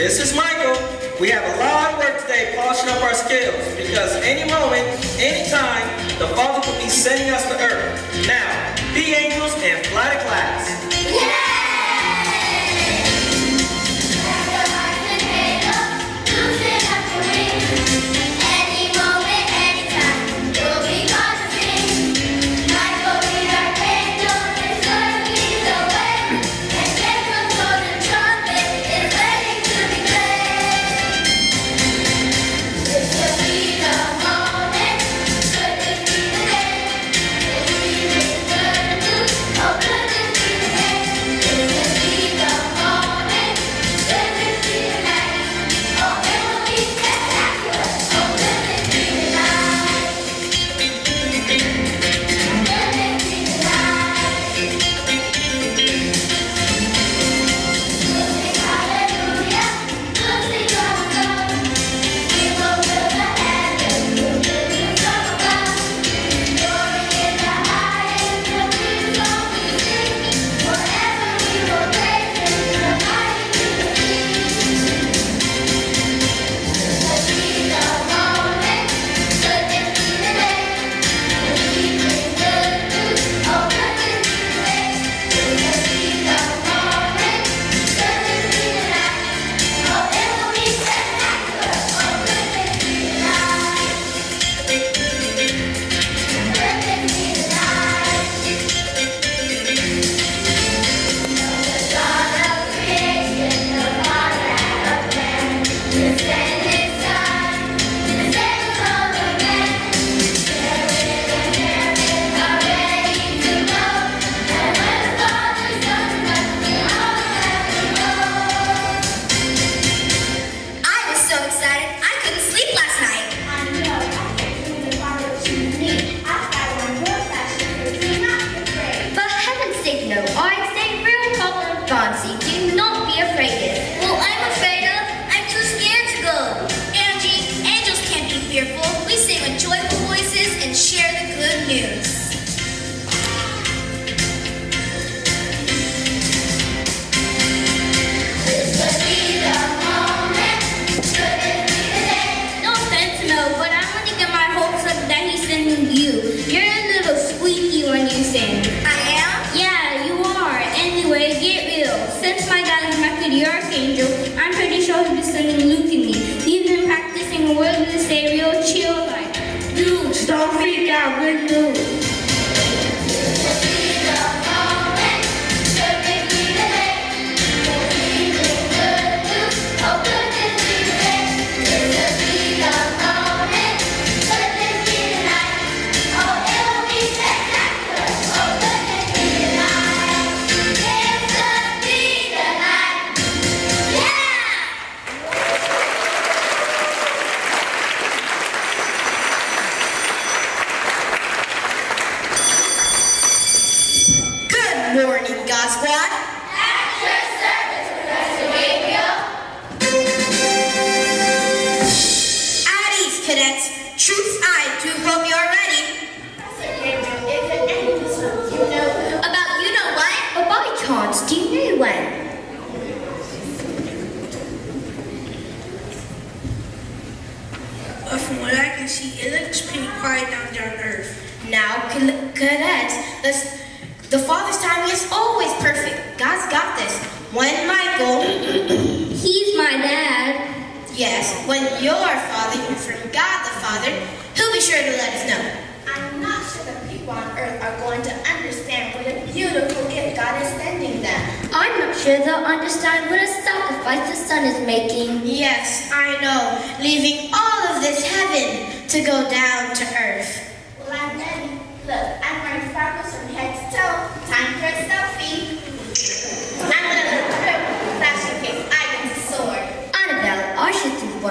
This is Michael. We have a lot of work today polishing up our skills because any moment, any time, the Father will be sending us to earth. Now, be angels and fly to class.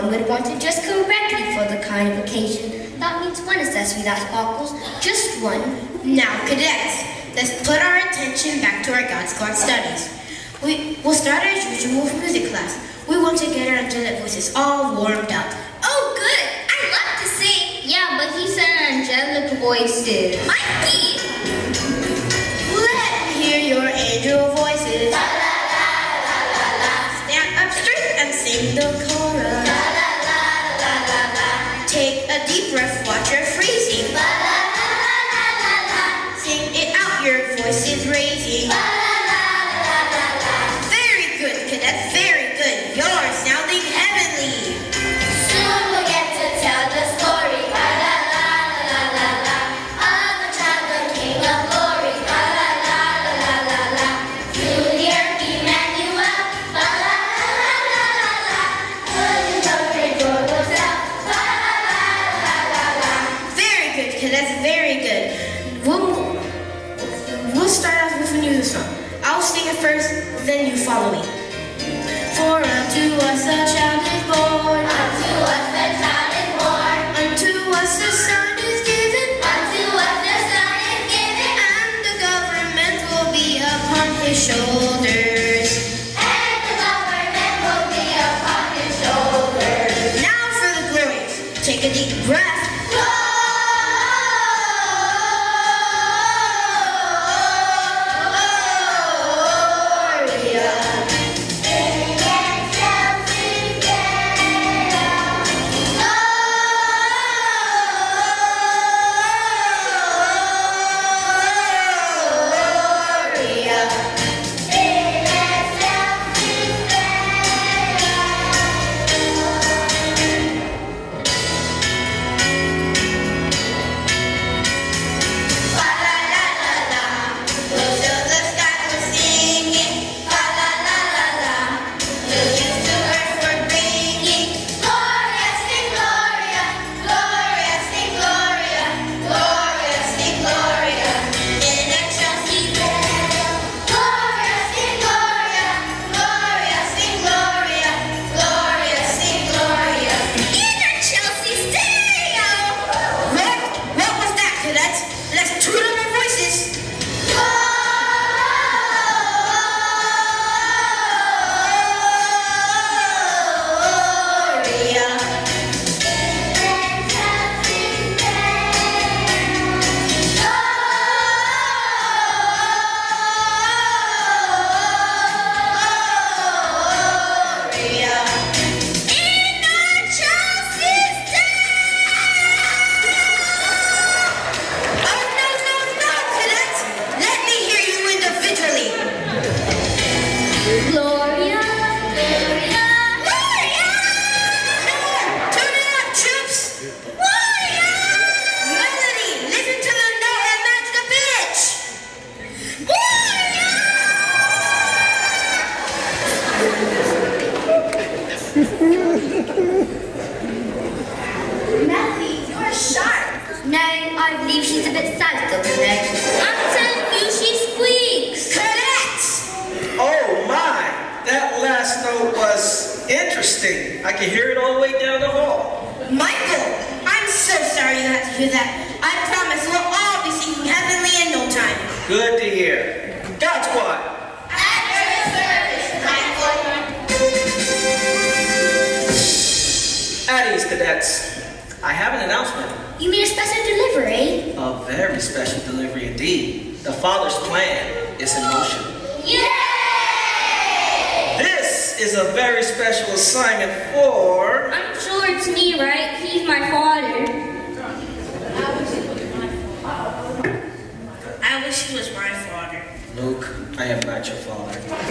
would want to dress correctly for the kind of occasion. That means one accessory that sparkles, just one. Now, cadets, let's put our attention back to our God Squad studies. We, will start as usual with music class. We want to get our angelic voices all warmed up. Oh, good! I love to sing! Yeah, but he said our angelic voices. Mikey! dress water freezing.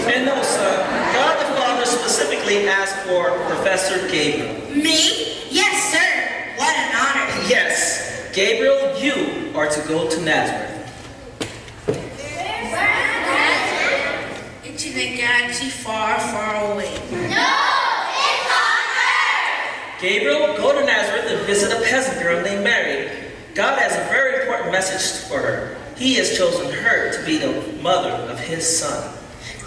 and Mendonça, God the Father specifically asked for Professor Gabriel. Me? Yes, sir. What an honor. Yes. Gabriel, you are to go to Nazareth. Into the galaxy far, far away. No! It's on Earth! Gabriel, go to Nazareth and visit a peasant girl named Mary. God has a very important message for her. He has chosen her to be the mother of his son.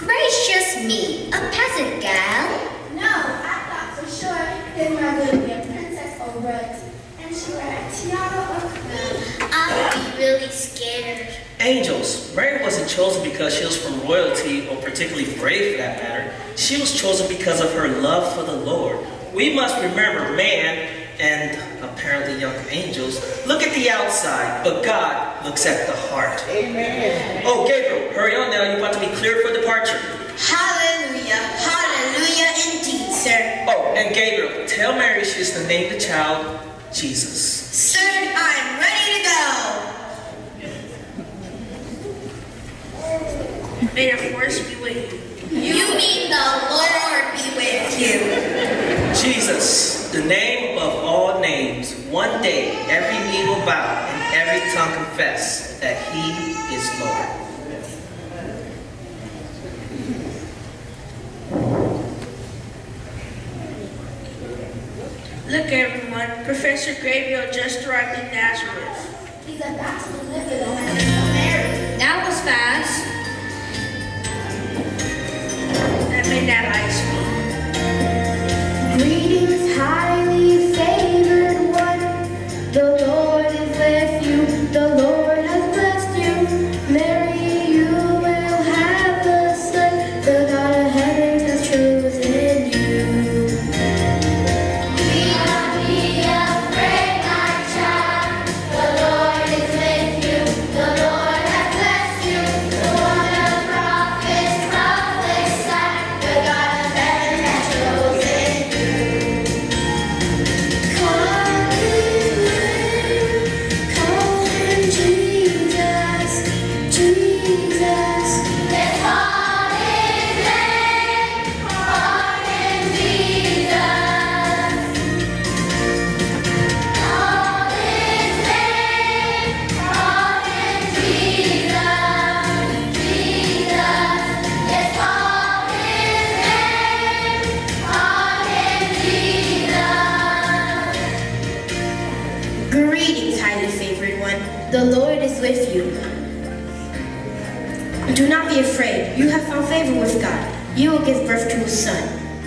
Gracious me, a peasant girl? No, I thought for sure that Margot would be a princess or royalty, and she wore a tiara or crown. I'd be really scared. Angels. Mary wasn't chosen because she was from royalty or particularly brave for that matter. She was chosen because of her love for the Lord. We must remember man and apparently young angels look at the outside, but God looks at the heart. Amen. Oh, Gabriel, hurry on now. You want to be clear for departure. Hallelujah. Hallelujah indeed, sir. Oh, and Gabriel, tell Mary she's to name the child Jesus. Sir, I'm ready to go. May the force be with you. You mean the Lord be with you. Jesus, the name of all names, one day every knee will bow and every tongue confess that he is Lord. Look, everyone. Professor Gabriel just arrived in Nazareth. He's about to deliver the message to Mary. That was fast. That made that ice cream.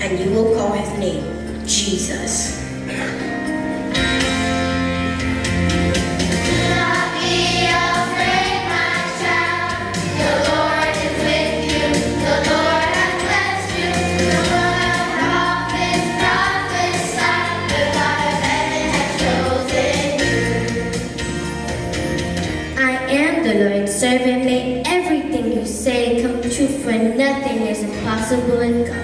And you. I am the Lord's servant. May everything you say come true, for nothing is impossible in God.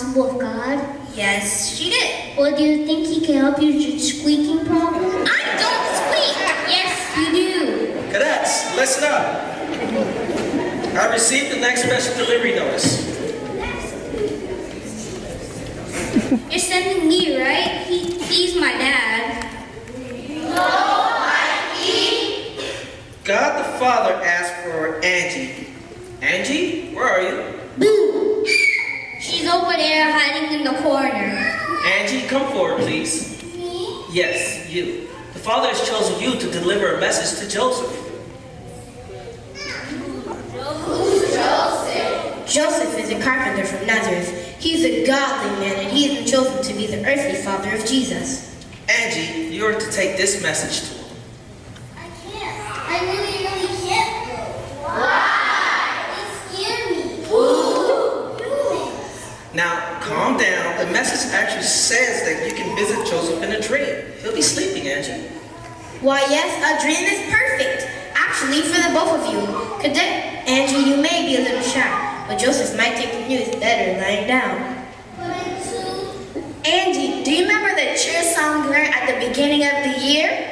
Was impossible with God? Yes, she did. Or do you think he can help you with your squeaking problem? I don't squeak. Yes, you do. Cadets, listen up. I received the next special delivery notice. You're sending me, right? He, he's my dad. God the Father asked for Angie. Angie, where are you? Boo! She's over there hiding in the corner. Angie, come forward, please. Me? Yes, you. The Father has chosen you to deliver a message to Joseph. Who's Joseph? Joseph is a carpenter from Nazareth. He's a godly man, and he has been chosen to be the earthly father of Jesus. Angie, you are to take this message to him. I can't. I really, really can't go. Why? Now, calm down. The message actually says that you can visit Joseph in a dream. He'll be sleeping, Angie. Why, yes, a dream is perfect. Actually, for the both of you. Cadet Angie, you may be a little shy, but Joseph might take the news better lying down. Angie, do you remember the cheer song we learned at the beginning of the year?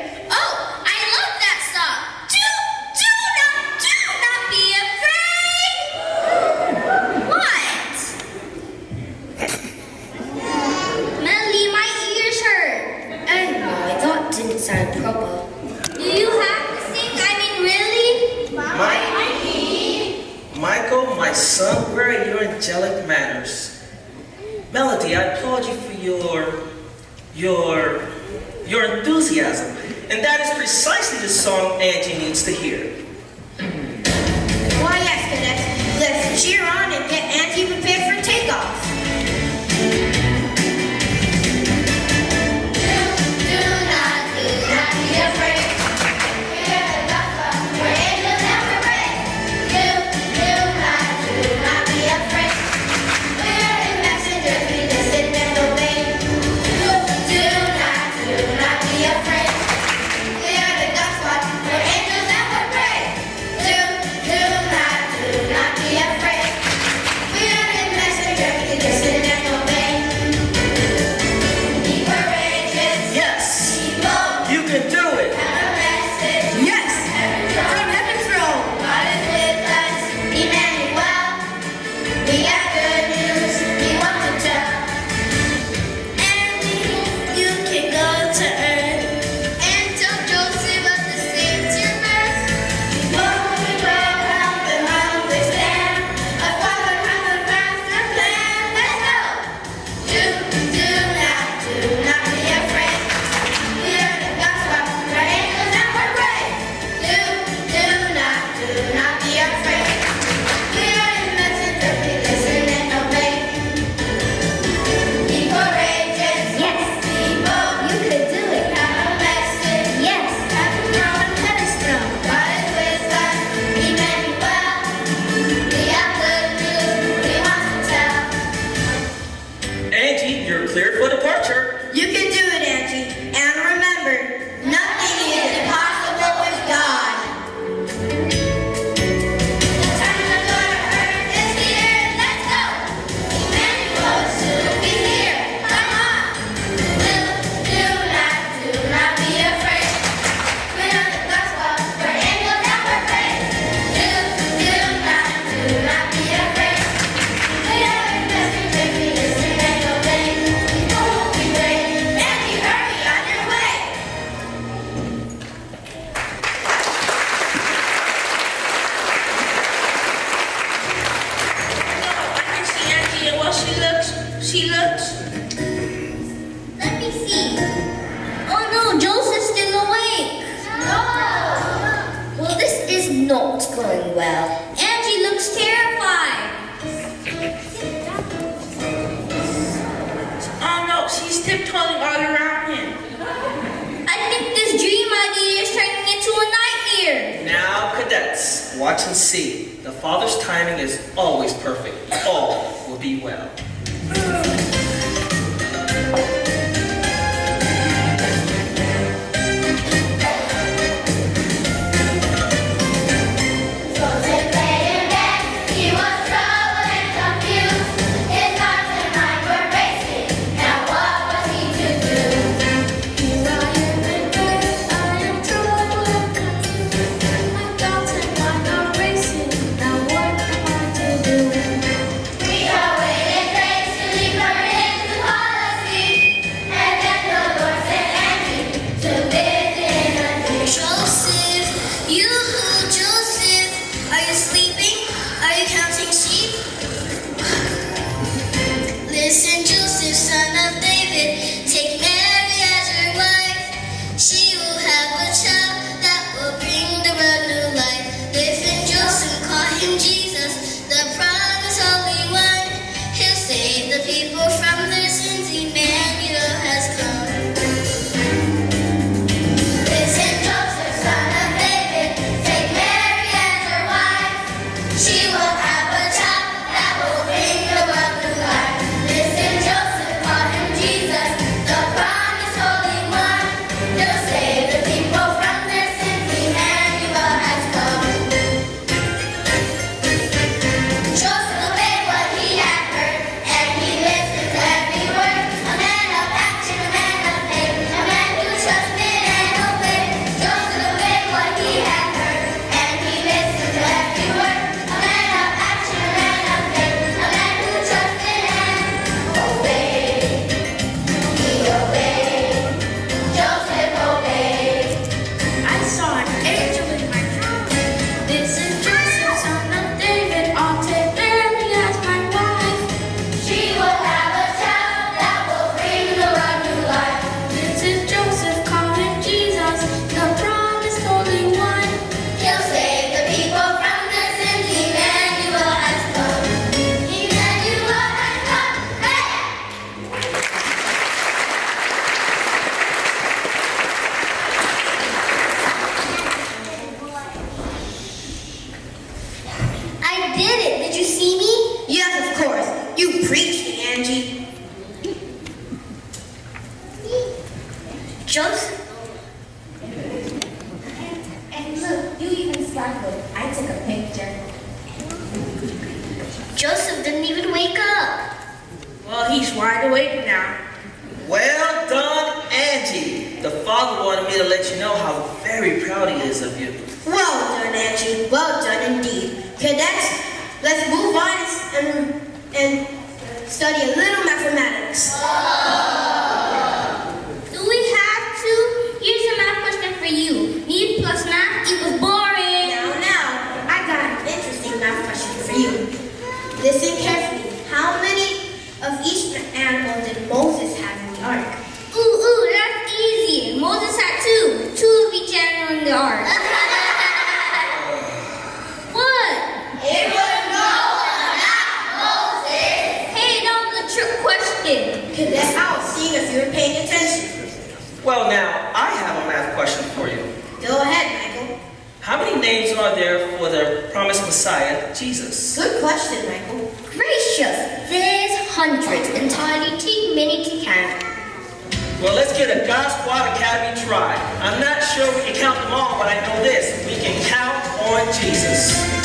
Well, let's get a God Squad Academy try. I'm not sure we can count them all, but I know this. We can count on Jesus.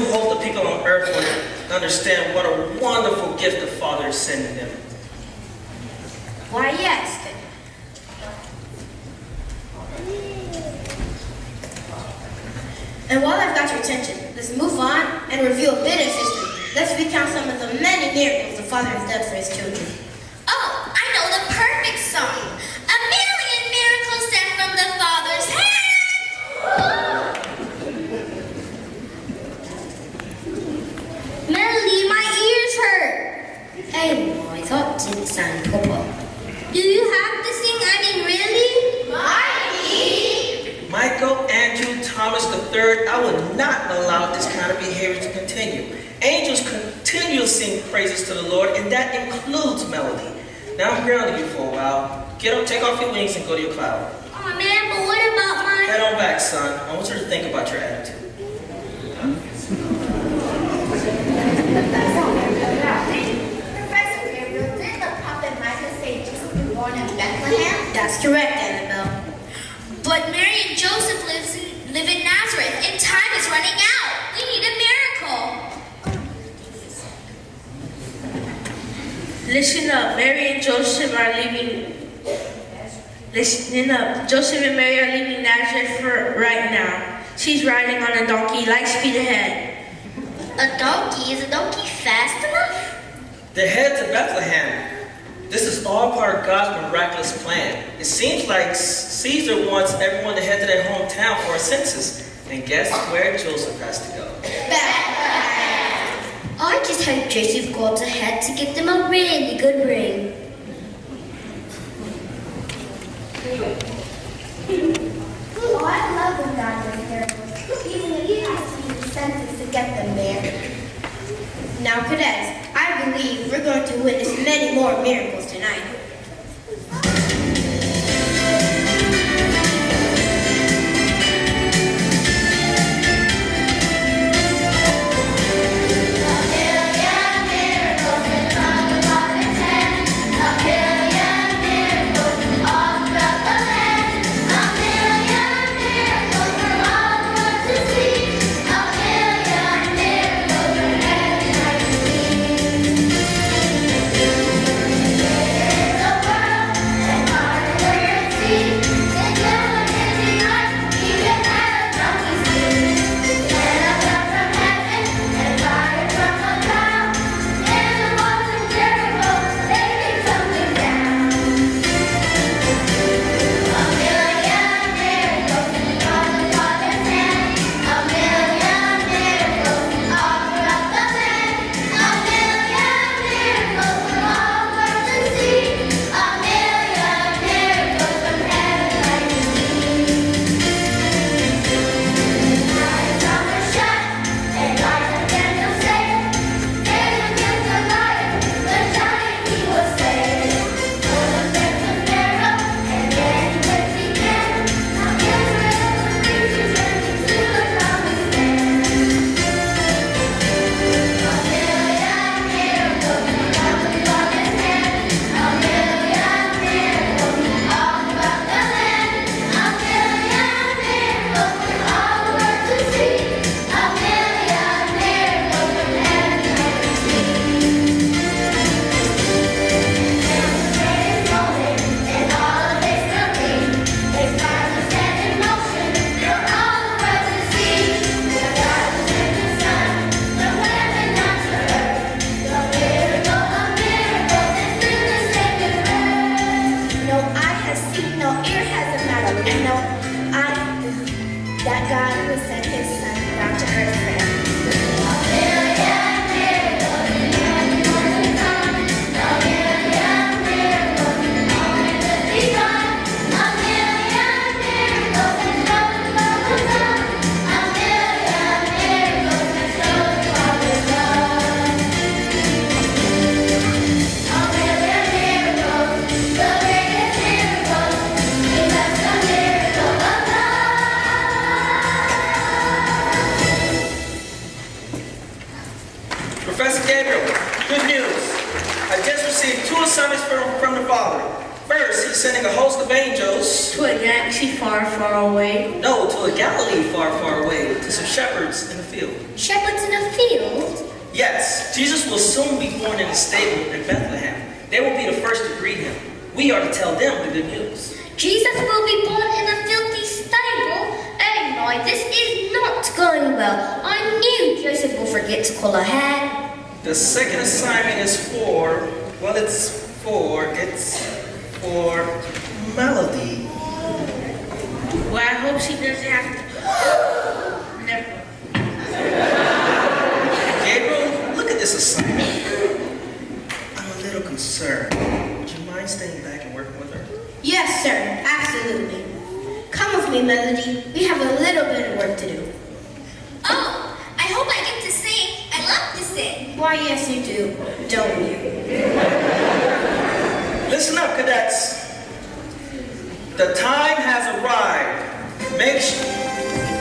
do hope the people on earth will understand what a wonderful gift the Father is sending them. Why, yes. And while I've got your attention, let's move on and review a bit of history. Let's recount some of the many miracles the Father has done for his children. Oh, I know the perfect song. Do you have to sing I mean really? Mighty! Michael Andrew Thomas III, I will not allow this kind of behavior to continue. Angels continue to sing praises to the Lord, and that includes melody. Now I'm grounding you for a while. Get up, take off your wings, and go to your cloud. Oh, man, but what about my... Head on back, son. I want you to think about your attitude. In Bethlehem? That's correct, Annabelle. But Mary and Joseph lives in, live in Nazareth, and time is running out. We need a miracle. Listen up, Mary and Joseph are leaving. Listen up, Joseph and Mary are leaving Nazareth for right now. She's riding on a donkey, light speed ahead. A donkey? Is a donkey fast enough? They head to Bethlehem. This is all part of God's miraculous plan. It seems like Caesar wants everyone to head to their hometown for a census. And guess where Joseph has to go? I just hope Joseph got ahead to give them a really good ring. Oh, I love when God does miracles. Even if he has to use the census to get them there. Now, cadets, I believe we're going to witness many more miracles tonight.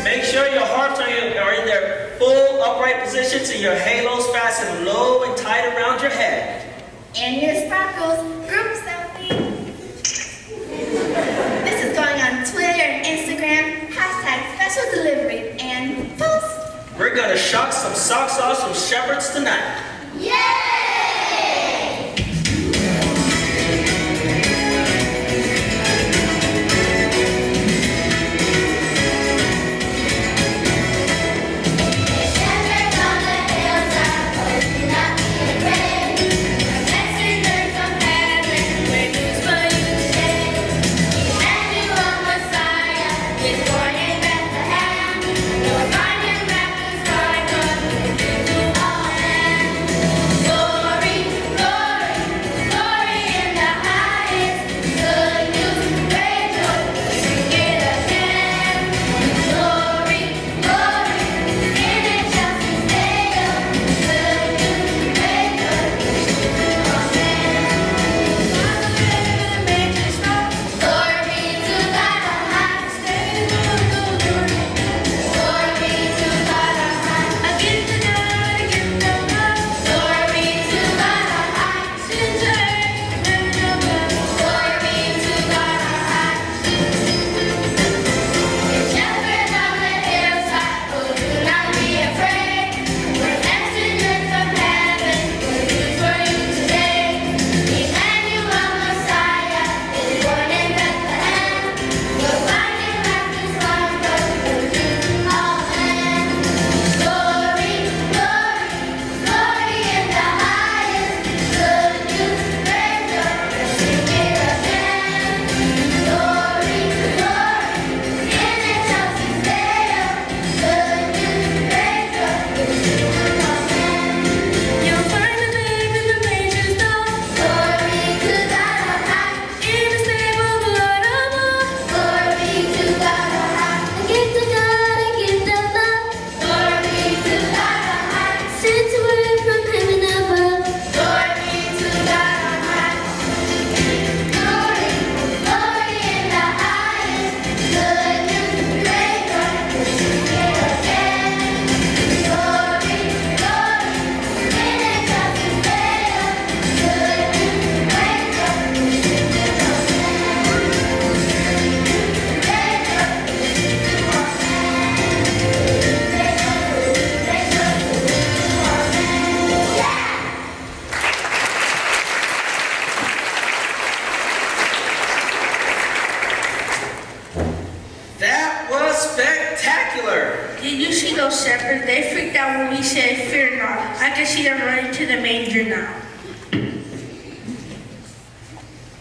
Make sure your harps are in their full upright position so your halos fasten low and tight around your head. And your sparkles, group selfie. this is going on Twitter and Instagram, hashtag special delivery, and post. We're gonna shock some socks off some shepherds tonight. they freaked out when we said, fear not. I can see them running to the manger now.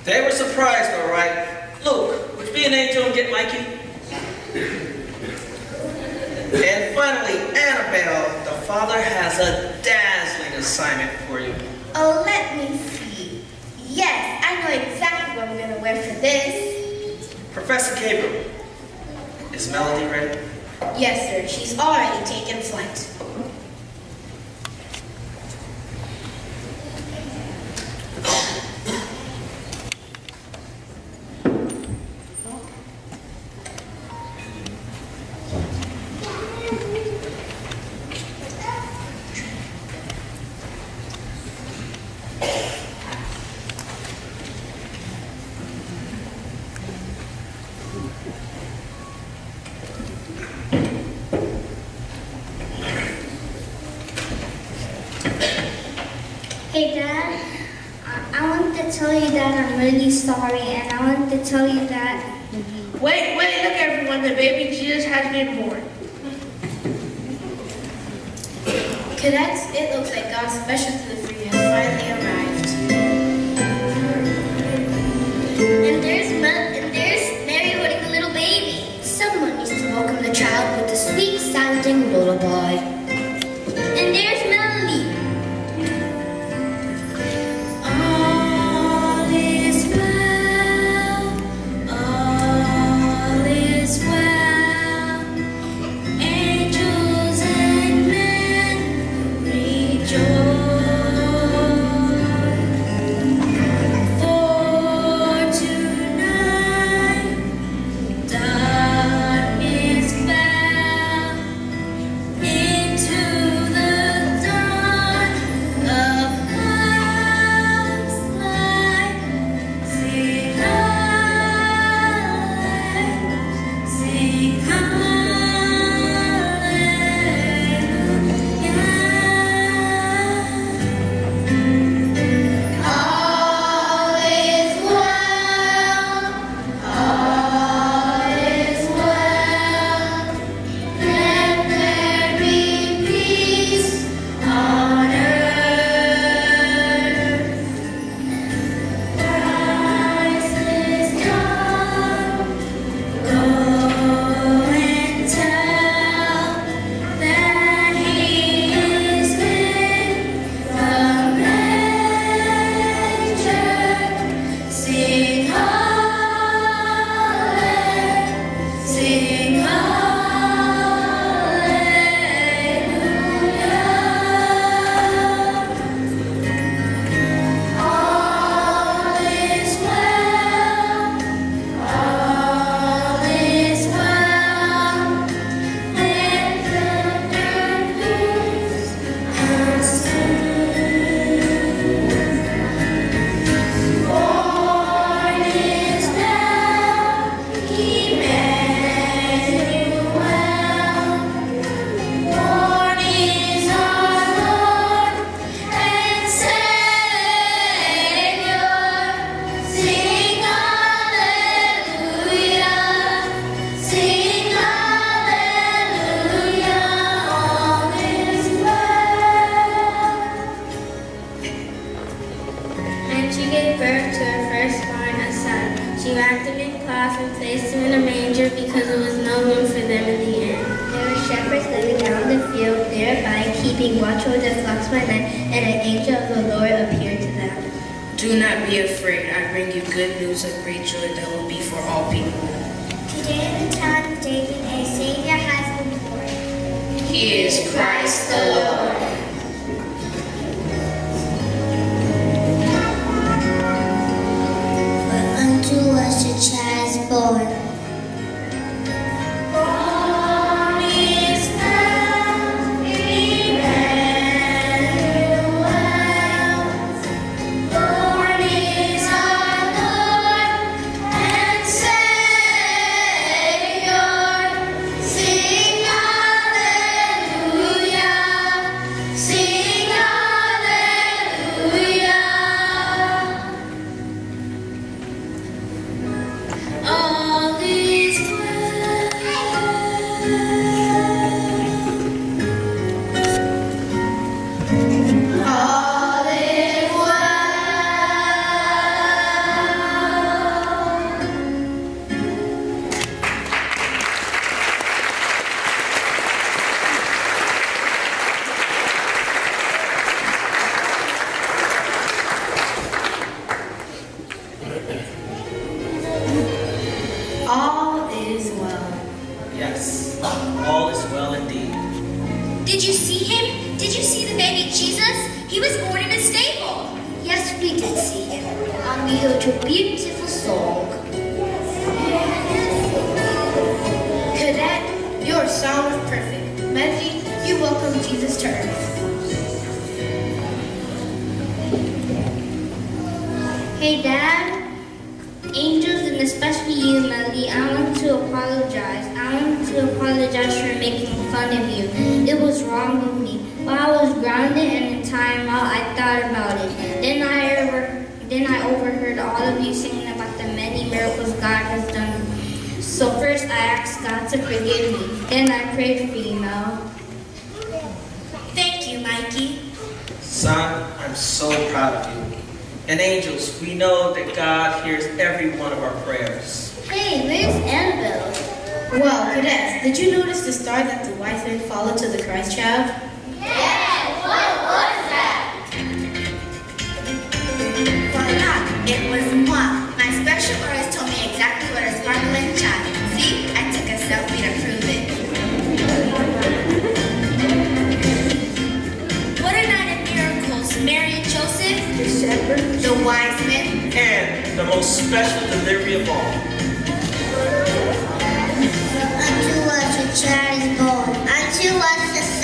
They were surprised, all right. Luke, would you be an angel and get Mikey? and finally, Annabelle, the father has a dazzling assignment for you. Oh, let me see. Yes, I know exactly what I'm going to wear for this. Professor Gabriel, is Melody ready? Yes, sir. She's already taken flight. summary Then I, over, then I overheard all of you singing about the many miracles God has done. So first I asked God to forgive me. Then I prayed for you, Mel. Thank you, Mikey. Son, I'm so proud of you. And angels, we know that God hears every one of our prayers. Hey, where's Annabelle? Well, cadets, did you notice the star that the wise men followed to the Christ child? It was moi. My special artist told me exactly what a sparkling shot. See, I took a selfie to prove it. What a night of miracles. Mary and Joseph, the shepherd, the wise men, and the most special delivery of all. Unto us a child is born, unto us a